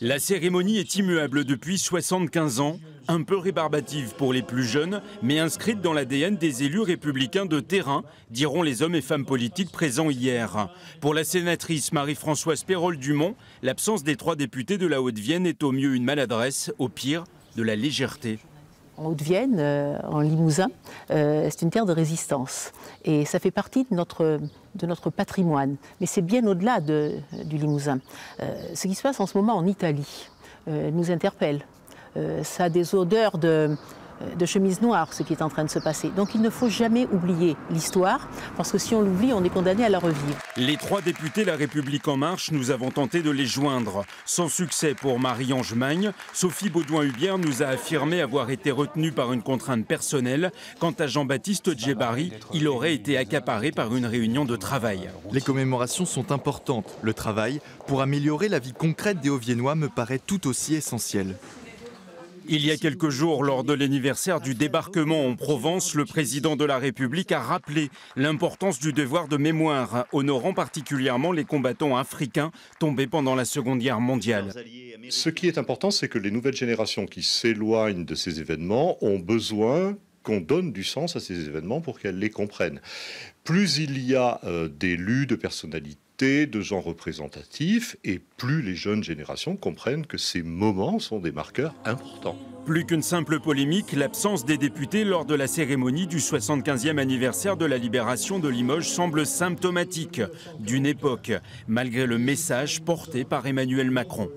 La cérémonie est immuable depuis 75 ans, un peu rébarbative pour les plus jeunes, mais inscrite dans l'ADN des élus républicains de terrain, diront les hommes et femmes politiques présents hier. Pour la sénatrice Marie-Françoise Pérol-Dumont, l'absence des trois députés de la Haute-Vienne est au mieux une maladresse, au pire de la légèreté en Haute-Vienne, euh, en Limousin, euh, c'est une terre de résistance. Et ça fait partie de notre, patrimoine. Mais c'est bien au-delà de, du Limousin. Euh, ce qui se passe en ce moment en Italie nous interpelle. ça a des odeurs de, de chemise noire, ce qui est en train de se passer. Donc il ne faut jamais oublier l'histoire, parce que si on l'oublie, on est condamné à la revivre. Les trois députés La République En Marche, nous avons tenté de les joindre. Sans succès pour Marie-Ange Magne, Sophie Baudouin-Hubière nous a affirmé avoir été retenue par une contrainte personnelle. Quant à Jean-Baptiste Djebari, il aurait été accaparé par une réunion de travail. Les commémorations sont importantes. Le travail, pour améliorer la vie concrète des Hauts-Viennois, me paraît tout aussi essentiel. Il y a quelques jours, lors de l'anniversaire du débarquement en Provence, le président de la République a rappelé l'importance du devoir de mémoire, honorant particulièrement les combattants africains tombés pendant la Seconde Guerre mondiale. Ce qui est important, c'est que les nouvelles générations qui s'éloignent de ces événements ont besoin qu'on donne du sens à ces événements pour qu'elles les comprennent. Plus il y a euh, d'élus, de personnalités, de gens représentatifs et plus les jeunes générations comprennent que ces moments sont des marqueurs importants. Plus qu'une simple polémique, l'absence des députés lors de la cérémonie du 75e anniversaire de la libération de Limoges semble symptomatique d'une époque, malgré le message porté par Emmanuel Macron.